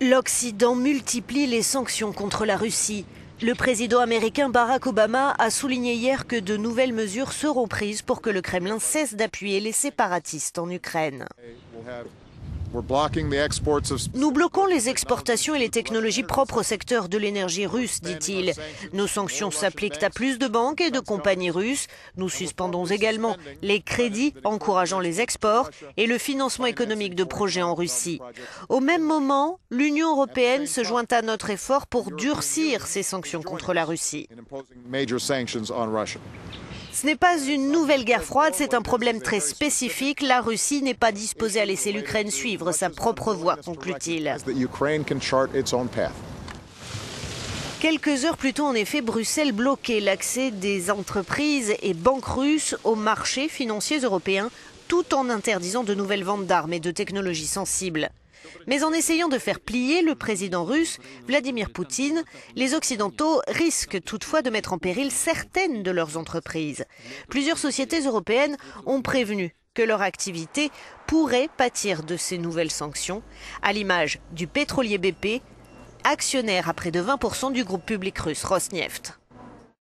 L'Occident multiplie les sanctions contre la Russie. Le président américain Barack Obama a souligné hier que de nouvelles mesures seront prises pour que le Kremlin cesse d'appuyer les séparatistes en Ukraine. Nous bloquons les exportations et les technologies propres au secteur de l'énergie russe, dit-il. Nos sanctions s'appliquent à plus de banques et de compagnies russes. Nous suspendons également les crédits encourageant les exports et le financement économique de projets en Russie. Au même moment, l'Union européenne se joint à notre effort pour durcir ces sanctions contre la Russie. Ce n'est pas une nouvelle guerre froide, c'est un problème très spécifique. La Russie n'est pas disposée à laisser l'Ukraine suivre sa propre voie, conclut-il. Quelques heures plus tôt, en effet, Bruxelles bloquait l'accès des entreprises et banques russes aux marchés financiers européens, tout en interdisant de nouvelles ventes d'armes et de technologies sensibles. Mais en essayant de faire plier le président russe, Vladimir Poutine, les Occidentaux risquent toutefois de mettre en péril certaines de leurs entreprises. Plusieurs sociétés européennes ont prévenu que leur activité pourrait pâtir de ces nouvelles sanctions, à l'image du pétrolier BP, actionnaire à près de 20% du groupe public russe Rosneft.